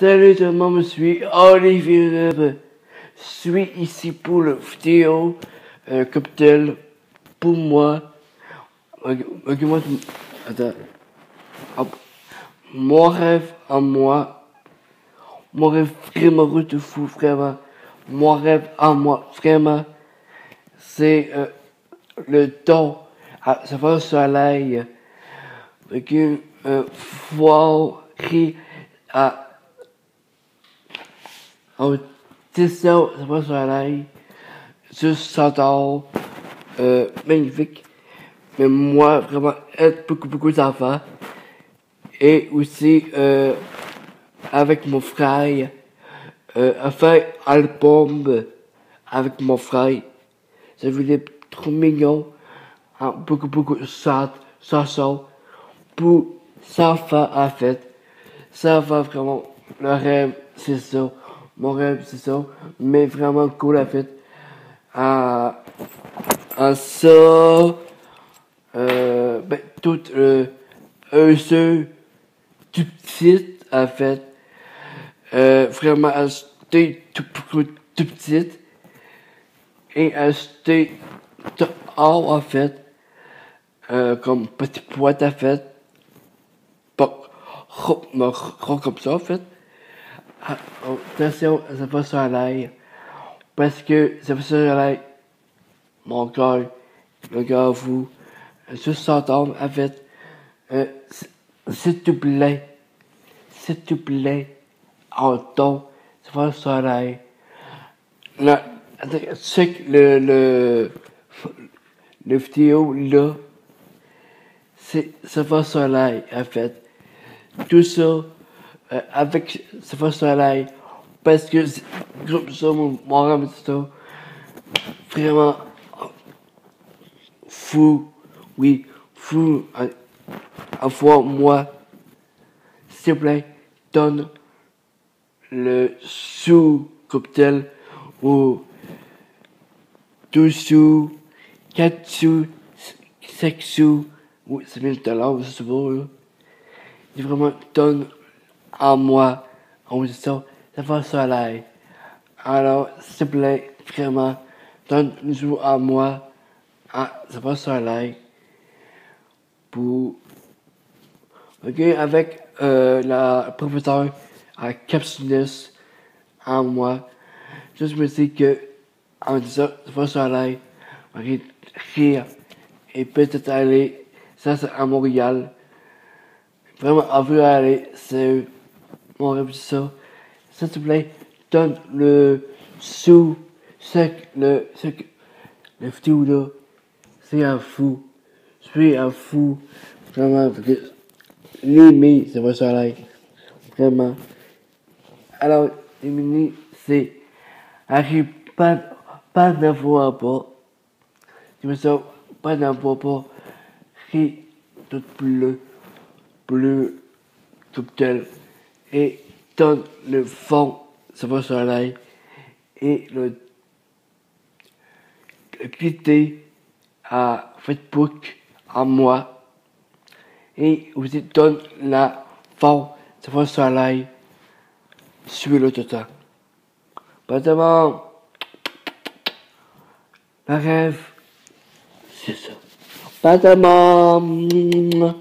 Salut tout le monde, je suis Olivier Reb. Je suis ici pour le vidéo euh, cocktail pour moi. Attends. Hop. Mon rêve à moi. Mon rêve vraiment de fou, vraiment. Mon rêve à moi, vraiment. C'est euh, le temps à ça va au soleil. Avec une euh, qui à au tissu, ça va soleil. Juste s'entend euh, magnifique. Mais moi, vraiment, être beaucoup, beaucoup d'enfants. Et aussi, euh, avec mon frère, euh, a fait album avec mon frère. Ça voulait trop mignon. Hein, beaucoup, beaucoup de chansons pour ça va en fait. Ça va vraiment, le rêve, c'est ça. Mon rêve, c'est ça. Mais vraiment cool en fait. À, à ça, euh, ben, tout, euh, un seul, tout petit, en fait. Euh, vraiment acheter tout, tout, tout petit. Et acheter dehors, en fait. Euh, comme petit boîte, en fait. Pas, comme ça, en fait. Attention, ça va sur l'air. Parce que ça va sur l'air. Mon cœur, le gars, vous, juste s'entendre, en fait, euh, s'il te plaît, s'il te plaît, en ton, ça va sur l'air. Là, le, le, le vidéo, là, c'est, ça va sur l'air, en fait. Tout ça, euh, avec va sur l'air, parce que, groupe ça, mon, mon rêve, ça, vraiment, fou, oui, fou, à, à fois moi, s'il te plaît, donne le sous cocktail ou deux sous, quatre sous, cinq sous, oui, c'est bien tout à l'heure, c'est beau, là. Il vraiment donne à moi, en ça, ça va l'air. Alors, s'il te plaît, vraiment, donne-nous à moi, ah, ça va l'air. Pour, ok, avec, euh, la professeure à Capsulus, en moi, juste me dis que, en disant, ça va sur l'air, rire, et peut-être aller, ça c'est à Montréal. Vraiment, on veut aller, c'est mon ça. S'il te plaît, donne le sous, c'est le, c'est le vidéo là, c'est un fou. Je suis un fou. Vraiment, parce que ça va sur l'air. Vraiment. Alors, les c'est, arrive pas, pas d'avoir pas. Tu me sens pas d'avoir pas. Ri tout bleu, bleu, tout tel. Et donne le fond, sur l'air. Et le, le quitter à Facebook à moi. Et vous donne la va sur l'air. Suis-le tout le de monde. La rêve, c'est ça. Pas de monde.